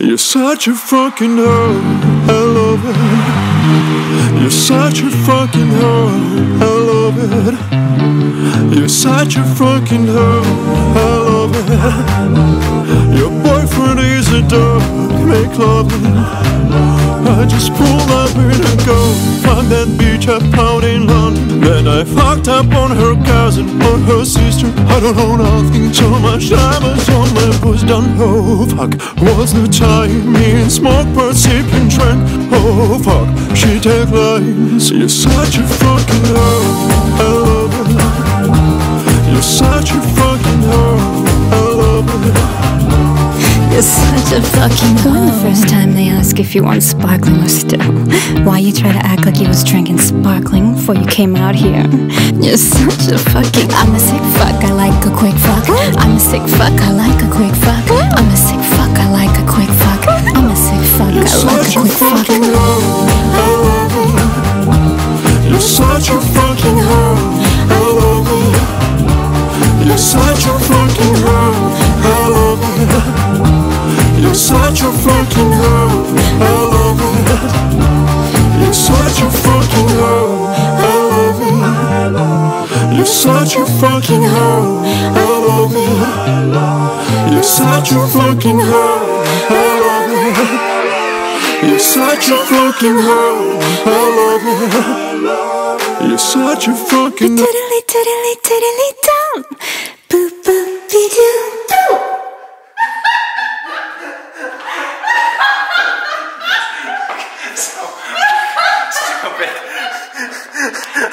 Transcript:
You're such a fucking hoe, I love it. You're such a fucking hoe, I love it. You're such a fucking hoe, I love it. Your boyfriend is a dog, make love I just pull up in and go. Find that bitch up out in London. Then I fucked up on her cousin, on her sister. I don't know nothing, so much time is on my puss done. Oh fuck, what's the time? Me and smoke but sipping trend? Oh fuck, she take lines. You're such a fucking hoe. I love it You're such a Such a fucking hoe. the first time they ask if you want sparkling or still, why you try to act like you was drinking sparkling before you came out here? You're such a fucking. I'm a sick fuck. I like a quick fuck. I'm a sick fuck. I like a quick fuck. I'm a sick fuck. I like a quick fuck. I'm a sick fuck. I like a quick fuck. You're such a fucking hoe. I love it. You're such a fucking hoe. I love it. You're such a fucking hoe. I love it. You're such a fucking hoe. I love it. You're such a fucking hoe. I love it. You're such a fucking hoe. I love it. You're such a fucking hoe. I love it. You're such a fucking Tiddly tiddly tiddly dum. Boop boop be doo. Stop it.